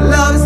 love